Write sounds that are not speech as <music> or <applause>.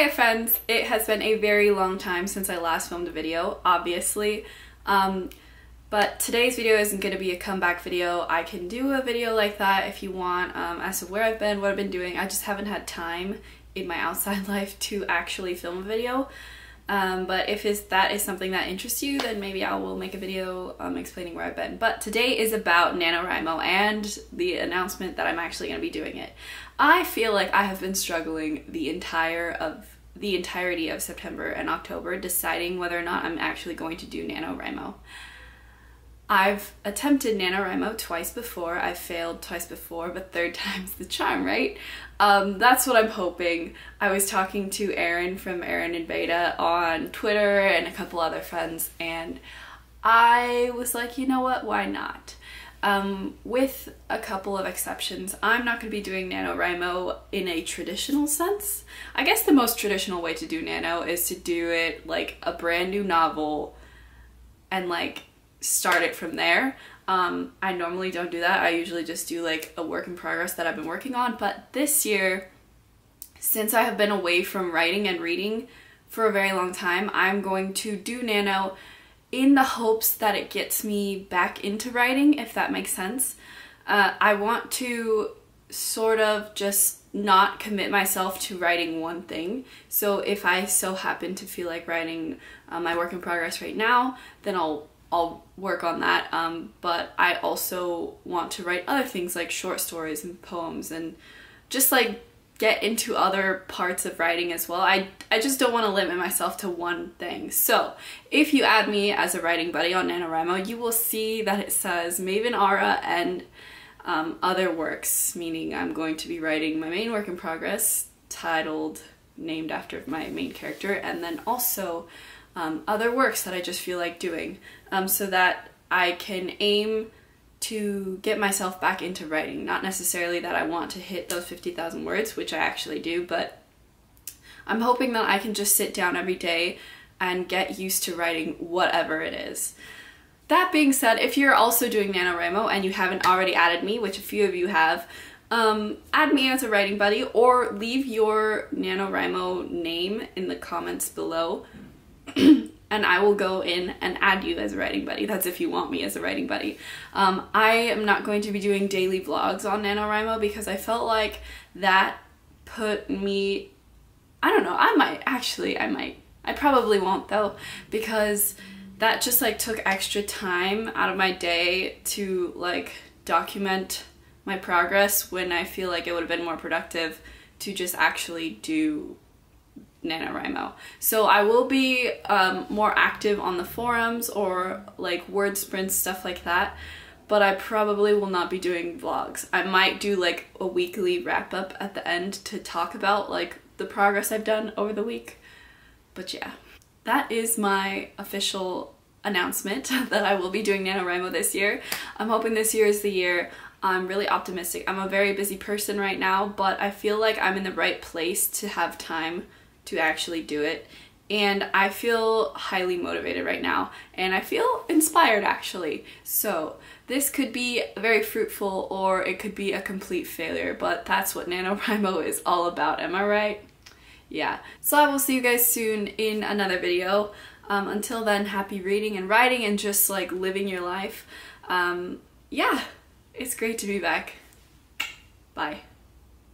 Hi friends! It has been a very long time since I last filmed a video, obviously. Um, but today's video isn't going to be a comeback video. I can do a video like that if you want um, as to where I've been, what I've been doing. I just haven't had time in my <laughs> outside life to actually film a video. Um, but if that is something that interests you, then maybe I will make a video um, explaining where I've been. But today is about NaNoWriMo and the announcement that I'm actually going to be doing it. I feel like I have been struggling the entire of the entirety of September and October deciding whether or not I'm actually going to do NaNoWriMo. I've attempted NaNoWriMo twice before. I've failed twice before, but third <laughs> time's the charm, right? Um, that's what I'm hoping. I was talking to Erin from Erin in Beta on Twitter and a couple other friends, and I was like, you know what, why not? Um, with a couple of exceptions, I'm not going to be doing NaNoWriMo in a traditional sense. I guess the most traditional way to do Nano is to do it like a brand new novel and like start it from there. Um, I normally don't do that. I usually just do like a work in progress that I've been working on. But this year, since I have been away from writing and reading for a very long time, I'm going to do Nano in the hopes that it gets me back into writing, if that makes sense. Uh, I want to sort of just not commit myself to writing one thing. So if I so happen to feel like writing uh, my work in progress right now, then I'll I'll work on that. Um, but I also want to write other things like short stories and poems and just like get into other parts of writing as well. I, I just don't want to limit myself to one thing. So if you add me as a writing buddy on NaNoWriMo, you will see that it says Maven Aura and um, other works, meaning I'm going to be writing my main work in progress titled named after my main character and then also um, other works that I just feel like doing um, so that I can aim to get myself back into writing. Not necessarily that I want to hit those 50,000 words, which I actually do, but I'm hoping that I can just sit down every day and get used to writing whatever it is. That being said, if you're also doing NaNoWriMo and you haven't already added me, which a few of you have, um, add me as a writing buddy or leave your NaNoWriMo name in the comments below <clears throat> and I will go in and add you as a writing buddy. That's if you want me as a writing buddy. Um, I am not going to be doing daily vlogs on NaNoWriMo because I felt like that put me, I don't know, I might, actually, I might. I probably won't though because that just like took extra time out of my day to like document my progress when I feel like it would have been more productive to just actually do NaNoWriMo. So I will be um, more active on the forums or like word sprints, stuff like that. But I probably will not be doing vlogs. I might do like a weekly wrap up at the end to talk about like the progress I've done over the week. But yeah, that is my official announcement <laughs> that I will be doing NaNoWriMo this year. I'm hoping this year is the year. I'm really optimistic. I'm a very busy person right now, but I feel like I'm in the right place to have time to actually do it. And I feel highly motivated right now and I feel inspired actually. So this could be very fruitful or it could be a complete failure, but that's what NaNoWriMo is all about, am I right? Yeah. So I will see you guys soon in another video. Um, until then, happy reading and writing and just like living your life. Um, yeah, it's great to be back. Bye.